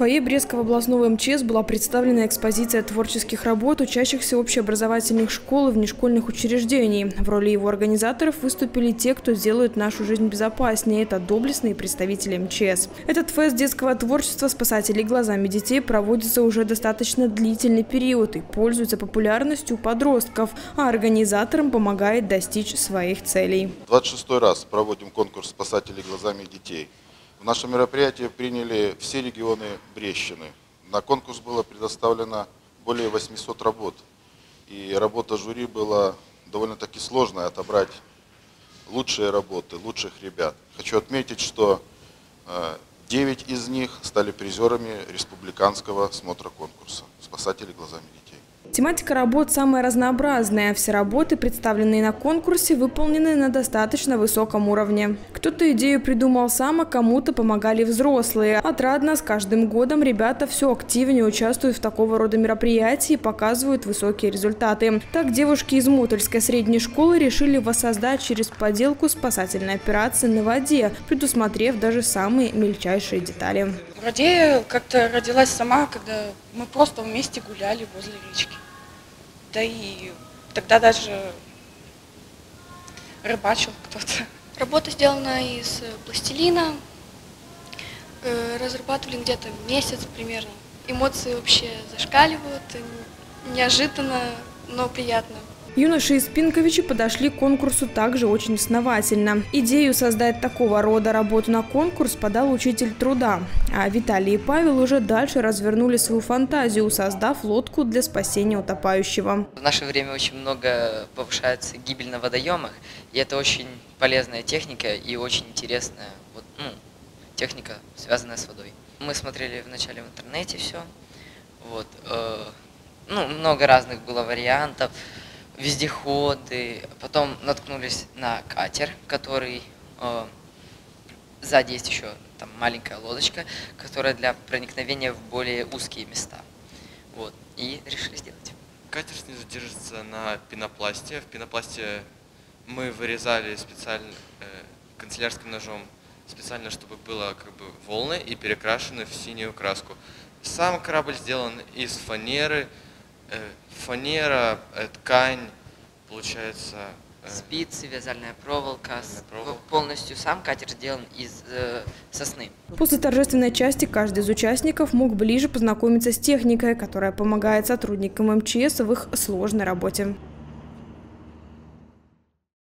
фойе Брестского областного МЧС была представлена экспозиция творческих работ учащихся общеобразовательных школ и внешкольных учреждений. В роли его организаторов выступили те, кто сделает нашу жизнь безопаснее. Это доблестные представители МЧС. Этот фест детского творчества спасателей глазами детей проводится уже достаточно длительный период и пользуется популярностью у подростков, а организаторам помогает достичь своих целей. 26 раз проводим конкурс спасателей глазами детей. В наше мероприятие приняли все регионы Брещины. На конкурс было предоставлено более 800 работ. И работа жюри была довольно-таки сложная, отобрать лучшие работы, лучших ребят. Хочу отметить, что 9 из них стали призерами республиканского смотра конкурса «Спасатели глазами детей». Тематика работ самая разнообразная. Все работы, представленные на конкурсе, выполнены на достаточно высоком уровне. Кто-то идею придумал сам, а кому-то помогали взрослые. Отрадно, с каждым годом ребята все активнее участвуют в такого рода мероприятии и показывают высокие результаты. Так девушки из Мотольской средней школы решили воссоздать через поделку спасательной операции на воде, предусмотрев даже самые мельчайшие детали. Радея как-то родилась сама, когда мы просто вместе гуляли возле речки. Да и тогда даже рыбачил кто-то. Работа сделана из пластилина. Э, разрабатывали где-то месяц примерно. Эмоции вообще зашкаливают. Неожиданно, но приятно. Юноши из Пинковича подошли к конкурсу также очень основательно. Идею создать такого рода работу на конкурс подал учитель труда. А Виталий и Павел уже дальше развернули свою фантазию, создав лодку для спасения утопающего. В наше время очень много повышается гибель на водоемах, и это очень полезная техника и очень интересная вот, ну, техника, связанная с водой. Мы смотрели вначале в интернете все, вот, э, ну, много разных было вариантов вездеходы, потом наткнулись на катер, который э, сзади есть еще там маленькая лодочка, которая для проникновения в более узкие места. Вот, и решили сделать. Катер снизу держится на пенопласте. В пенопласте мы вырезали специально э, канцелярским ножом, специально, чтобы было как бы волны и перекрашены в синюю краску. Сам корабль сделан из фанеры, фанера, э, ткань, получается... Э, Спицы, вязальная проволока, проволока. полностью сам катер сделан из э, сосны. После торжественной части каждый из участников мог ближе познакомиться с техникой, которая помогает сотрудникам МЧС в их сложной работе.